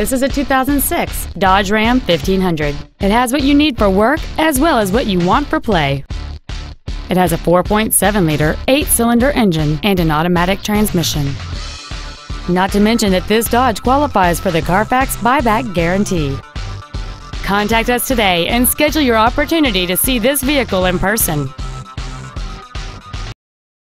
This is a 2006 Dodge Ram 1500. It has what you need for work as well as what you want for play. It has a 4.7 liter, 8 cylinder engine and an automatic transmission. Not to mention that this Dodge qualifies for the Carfax buyback guarantee. Contact us today and schedule your opportunity to see this vehicle in person.